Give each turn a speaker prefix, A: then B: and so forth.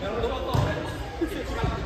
A: なるほど